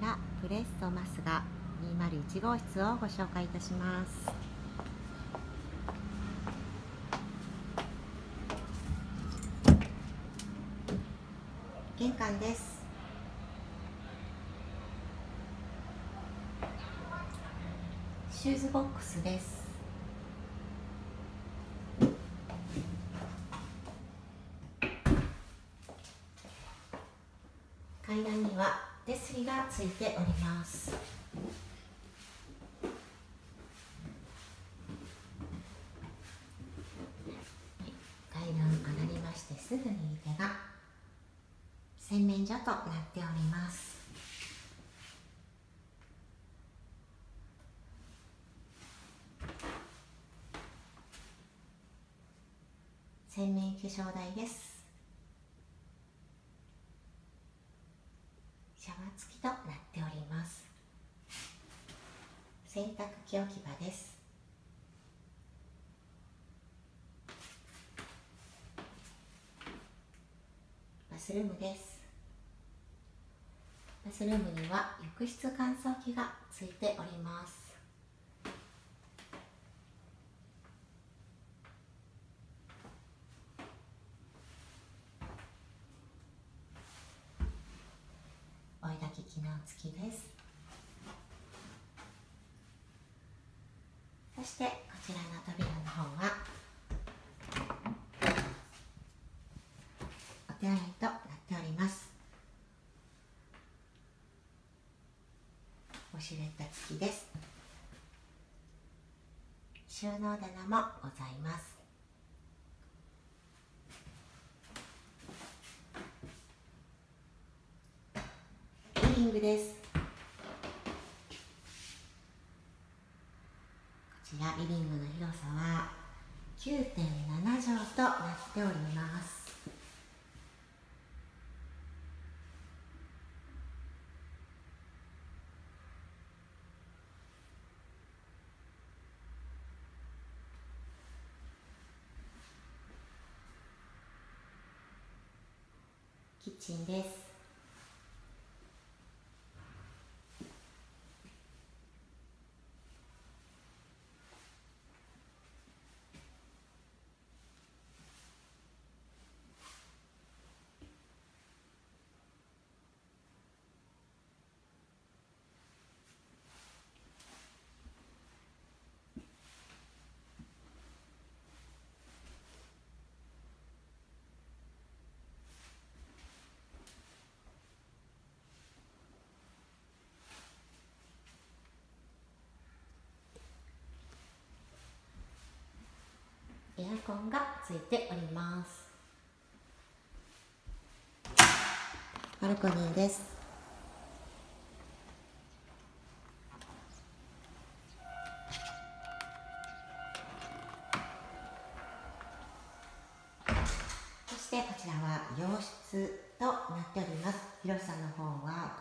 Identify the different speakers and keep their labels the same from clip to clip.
Speaker 1: ラ・プレッソマスが201号室をご紹介いたします。玄関です。シューズボックスです。階段には手すりがついております。階段上がりましてすぐに手が洗面所となっております。洗面化粧台ですシャワー付きとなっております。洗濯機置き場です。バスルームです。バスルームには浴室乾燥機がついております追い焚き機能付きです。そしてこちらの扉の方はお手洗いとなっております。ウォシュレット付きです。収納棚もございます。リビングです。こちらリビングの広さは9.7畳となっております。キッチンです。コンがついております。バルコニーです。そしてこちらは洋室となっております。広さの方は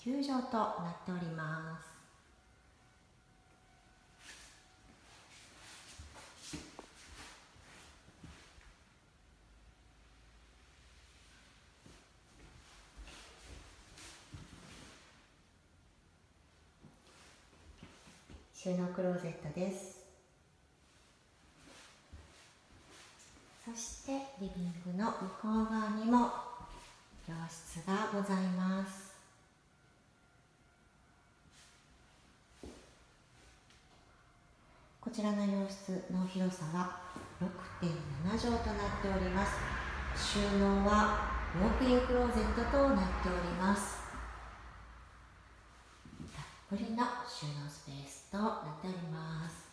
Speaker 1: 5.9畳となっております。収納クローゼットです。そしてリビングの向こう側にも洋室がございます。こちらの洋室の広さは6.7畳となっております。収納はウォークインクローゼットとなっております。たっぷりの収納スペースとなっております。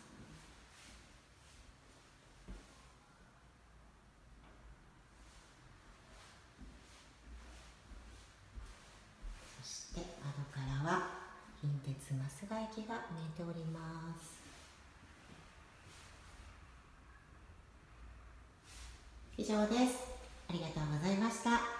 Speaker 1: そして窓からは近鉄増ヶ駅が見えております。以上です。ありがとうございました。